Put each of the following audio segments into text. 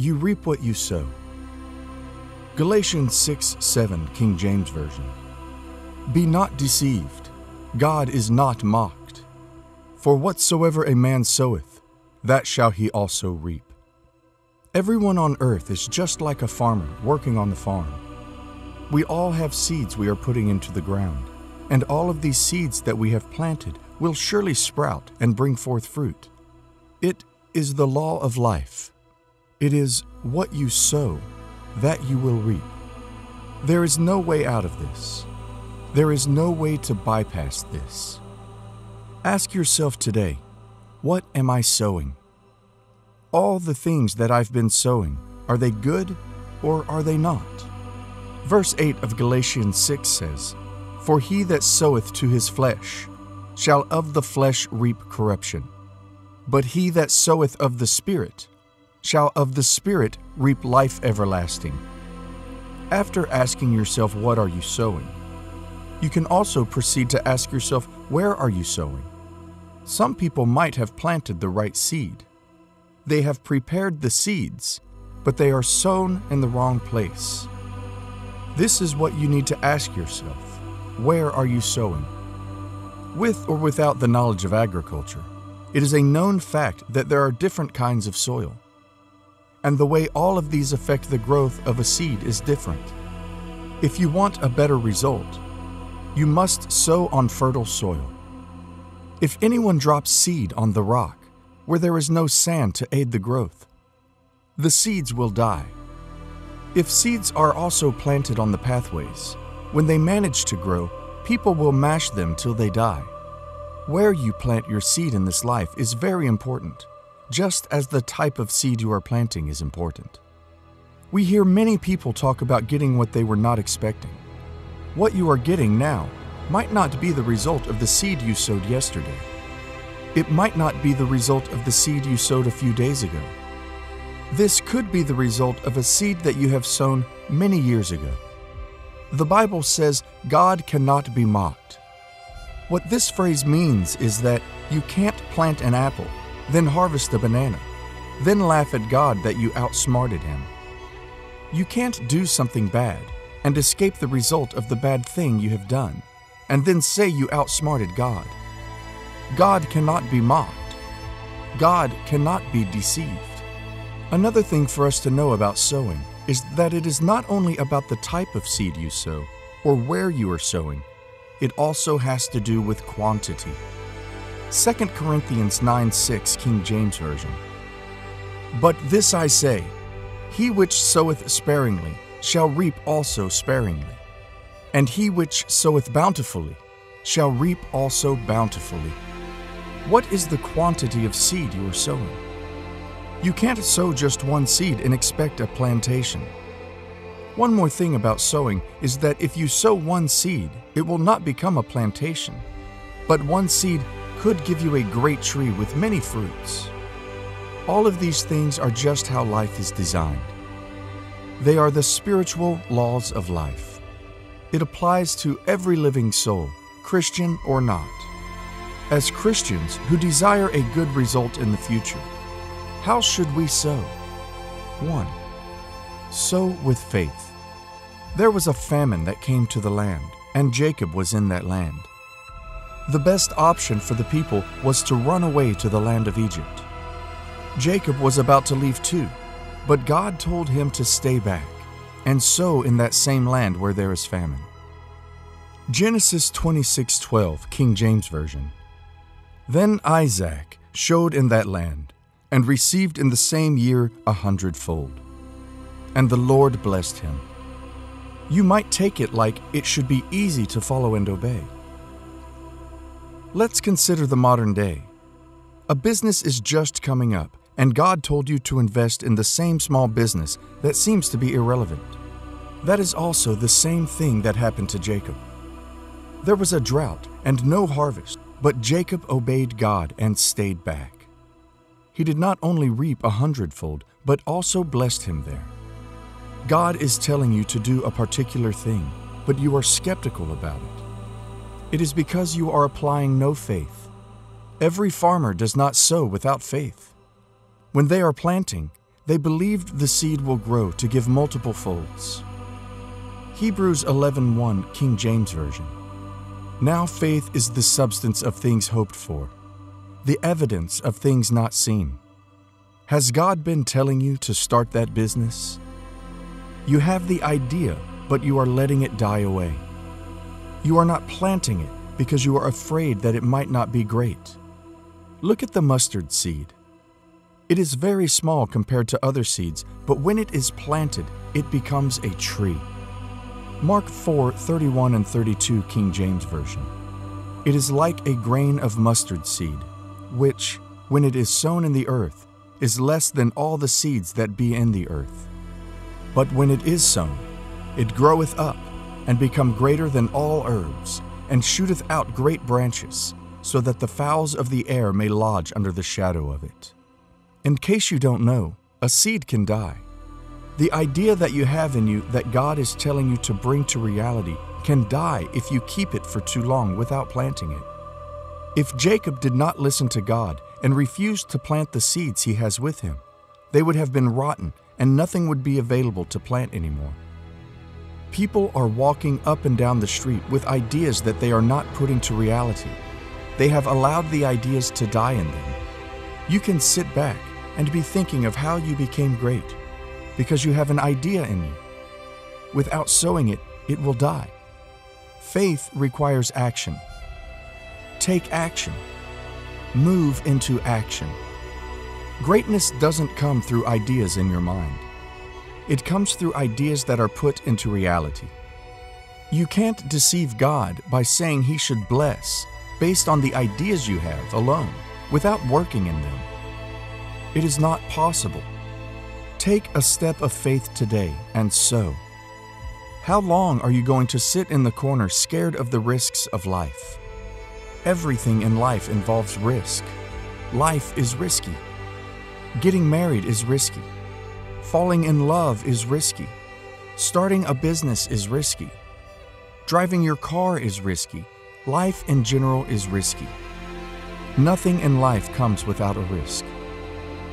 You reap what you sow. Galatians 6 7, King James Version. Be not deceived, God is not mocked. For whatsoever a man soweth, that shall he also reap. Everyone on earth is just like a farmer working on the farm. We all have seeds we are putting into the ground, and all of these seeds that we have planted will surely sprout and bring forth fruit. It is the law of life. It is what you sow, that you will reap. There is no way out of this. There is no way to bypass this. Ask yourself today what am I sowing? All the things that I've been sowing, are they good or are they not? Verse 8 of Galatians 6 says, For he that soweth to his flesh shall of the flesh reap corruption, but he that soweth of the Spirit shall of the Spirit reap life everlasting. After asking yourself, What are you sowing? you can also proceed to ask yourself, Where are you sowing? Some people might have planted the right seed. They have prepared the seeds, but they are sown in the wrong place. This is what you need to ask yourself Where are you sowing? With or without the knowledge of agriculture, it is a known fact that there are different kinds of soil. And the way all of these affect the growth of a seed is different. If you want a better result, you must sow on fertile soil. If anyone drops seed on the rock, where there is no sand to aid the growth, the seeds will die. If seeds are also planted on the pathways, when they manage to grow, people will mash them till they die. Where you plant your seed in this life is very important, just as the type of seed you are planting is important. We hear many people talk about getting what they were not expecting. What you are getting now might not be the result of the seed you sowed yesterday. It might not be the result of the seed you sowed a few days ago. This could be the result of a seed that you have sown many years ago. The Bible says God cannot be mocked. What this phrase means is that you can't plant an apple, then harvest a banana, then laugh at God that you outsmarted him. You can't do something bad and escape the result of the bad thing you have done, and then say you outsmarted God. God cannot be mocked. God cannot be deceived. Another thing for us to know about sowing is that it is not only about the type of seed you sow or where you are sowing, it also has to do with quantity. 2 Corinthians 9 6, King James Version. But this I say, he which soweth sparingly shall reap also sparingly, and he which soweth bountifully shall reap also bountifully. What is the quantity of seed you are sowing? You can't sow just one seed and expect a plantation. One more thing about sowing is that if you sow one seed, it will not become a plantation. But one seed could give you a great tree with many fruits. All of these things are just how life is designed. They are the spiritual laws of life. It applies to every living soul, Christian or not. As Christians who desire a good result in the future, how should we sow? 1. Sow with faith. There was a famine that came to the land, and Jacob was in that land. The best option for the people was to run away to the land of Egypt. Jacob was about to leave too, but God told him to stay back and sow in that same land where there is famine. Genesis 26:12, King James Version. Then Isaac showed in that land and received in the same year a hundredfold. And the Lord blessed him. You might take it like it should be easy to follow and obey. Let's consider the modern day. A business is just coming up and God told you to invest in the same small business that seems to be irrelevant. That is also the same thing that happened to Jacob. There was a drought and no harvest, but Jacob obeyed God and stayed back. He did not only reap a hundredfold, but also blessed him there. God is telling you to do a particular thing, but you are skeptical about it. It is because you are applying no faith. Every farmer does not sow without faith. When they are planting, they believed the seed will grow to give multiple folds. Hebrews 11:1 King James Version. Now faith is the substance of things hoped for, the evidence of things not seen. Has God been telling you to start that business? You have the idea, but you are letting it die away. You are not planting it because you are afraid that it might not be great. Look at the mustard seed. It is very small compared to other seeds, but when it is planted, it becomes a tree. Mark 4 31 and 32 King James Version. It is like a grain of mustard seed, which, when it is sown in the earth, is less than all the seeds that be in the earth. But when it is sown, it groweth up, and become greater than all herbs, and shooteth out great branches, so that the fowls of the air may lodge under the shadow of it. In case you don't know, a seed can die. The idea that you have in you that God is telling you to bring to reality can die if you keep it for too long without planting it. If Jacob did not listen to God and refused to plant the seeds he has with him, they would have been rotten and nothing would be available to plant anymore. People are walking up and down the street with ideas that they are not putting to reality. They have allowed the ideas to die in them. You can sit back and be thinking of how you became great because you have an idea in you. Without sowing it, it will die. Faith requires action. Take action. Move into action. Greatness doesn't come through ideas in your mind. It comes through ideas that are put into reality. You can't deceive God by saying He should bless based on the ideas you have alone without working in them. It is not possible. Take a step of faith today and sow. How long are you going to sit in the corner scared of the risks of life? Everything in life involves risk. Life is risky. Getting married is risky. Falling in love is risky. Starting a business is risky. Driving your car is risky. Life in general is risky. Nothing in life comes without a risk.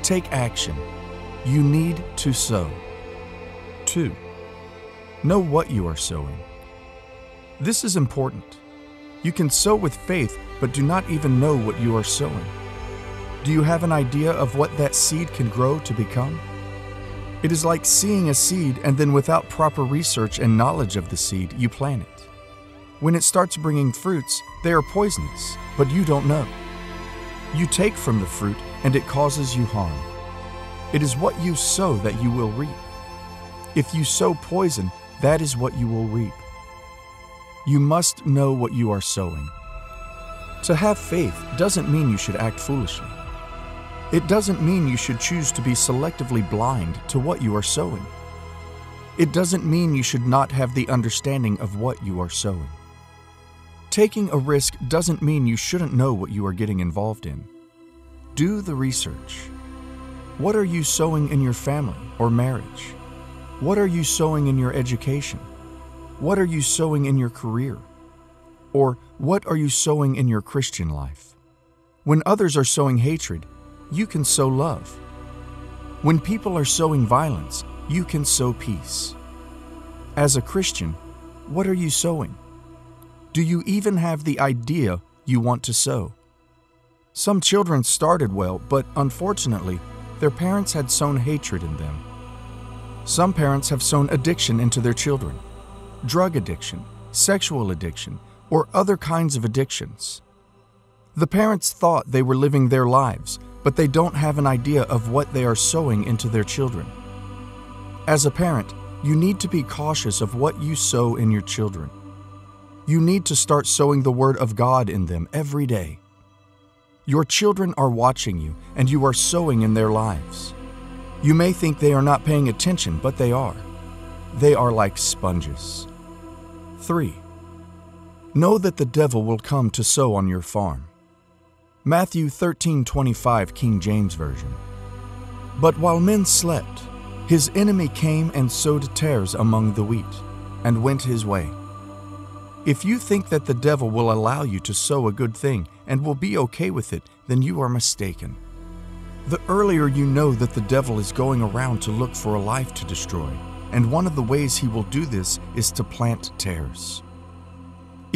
Take action. You need to sow. 2. Know what you are sowing. This is important. You can sow with faith, but do not even know what you are sowing. Do you have an idea of what that seed can grow to become? It is like seeing a seed and then without proper research and knowledge of the seed, you plant it. When it starts bringing fruits, they are poisonous, but you don't know. You take from the fruit and it causes you harm. It is what you sow that you will reap. If you sow poison, that is what you will reap. You must know what you are sowing. To have faith doesn't mean you should act foolishly. It doesn't mean you should choose to be selectively blind to what you are sowing. It doesn't mean you should not have the understanding of what you are sowing. Taking a risk doesn't mean you shouldn't know what you are getting involved in. Do the research. What are you sowing in your family or marriage? What are you sowing in your education? What are you sowing in your career? Or what are you sowing in your Christian life? When others are sowing hatred, you can sow love. When people are sowing violence, you can sow peace. As a Christian, what are you sowing? Do you even have the idea you want to sow? Some children started well, but unfortunately, their parents had sown hatred in them. Some parents have sown addiction into their children drug addiction, sexual addiction, or other kinds of addictions. The parents thought they were living their lives, but they don't have an idea of what they are sowing into their children. As a parent, you need to be cautious of what you sow in your children. You need to start sowing the Word of God in them every day. Your children are watching you, and you are sowing in their lives. You may think they are not paying attention, but they are. They are like sponges. 3. Know that the devil will come to sow on your farm. Matthew 13:25 King James Version. But while men slept, his enemy came and sowed tares among the wheat, and went his way. If you think that the devil will allow you to sow a good thing and will be okay with it, then you are mistaken. the earlier you know that the devil is going around to look for a life to destroy. And one of the ways he will do this is to plant tares.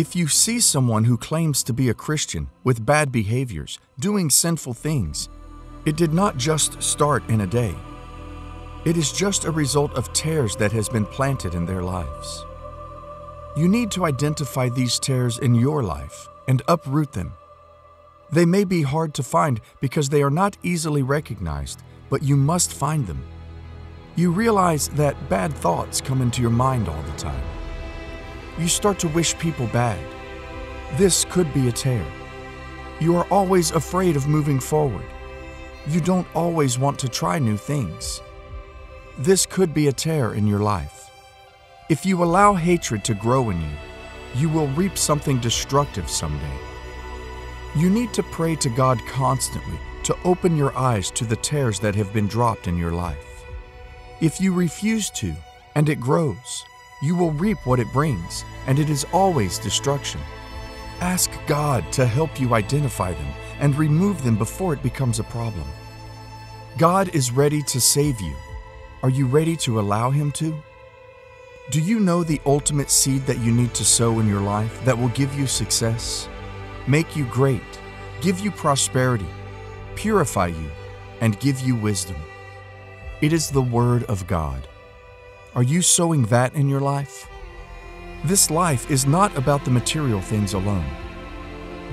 If you see someone who claims to be a Christian with bad behaviors, doing sinful things, it did not just start in a day. It is just a result of tares that has been planted in their lives. You need to identify these tares in your life and uproot them. They may be hard to find because they are not easily recognized, but you must find them. You realize that bad thoughts come into your mind all the time. You start to wish people bad. This could be a tare. You are always afraid of moving forward. You don't always want to try new things. This could be a tare in your life. If you allow hatred to grow in you, you will reap something destructive someday. You need to pray to God constantly to open your eyes to the tares that have been dropped in your life. If you refuse to, and it grows, you will reap what it brings, and it is always destruction. Ask God to help you identify them and remove them before it becomes a problem. God is ready to save you. Are you ready to allow Him to? Do you know the ultimate seed that you need to sow in your life that will give you success? make you great, give you prosperity, purify you, and give you wisdom. It is the Word of God. Are you sowing that in your life? This life is not about the material things alone.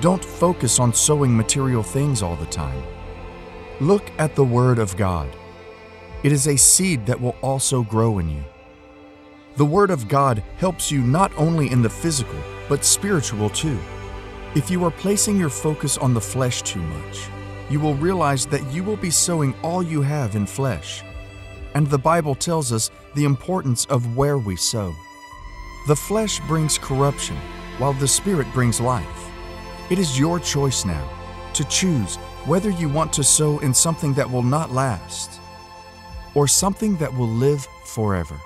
Don't focus on sowing material things all the time. Look at the Word of God. It is a seed that will also grow in you. The Word of God helps you not only in the physical, but spiritual too. If you are placing your focus on the flesh too much, you will realize that you will be sowing all you have in flesh. And the Bible tells us the importance of where we sow. The flesh brings corruption, while the Spirit brings life. It is your choice now to choose whether you want to sow in something that will not last or something that will live forever.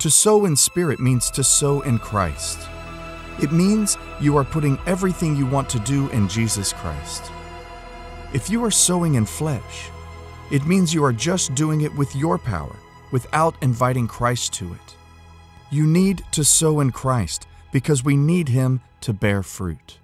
To sow in spirit means to sow in Christ. It means you are putting everything you want to do in Jesus Christ. If you are sowing in flesh, it means you are just doing it with your power without inviting Christ to it. You need to sow in Christ because we need Him to bear fruit.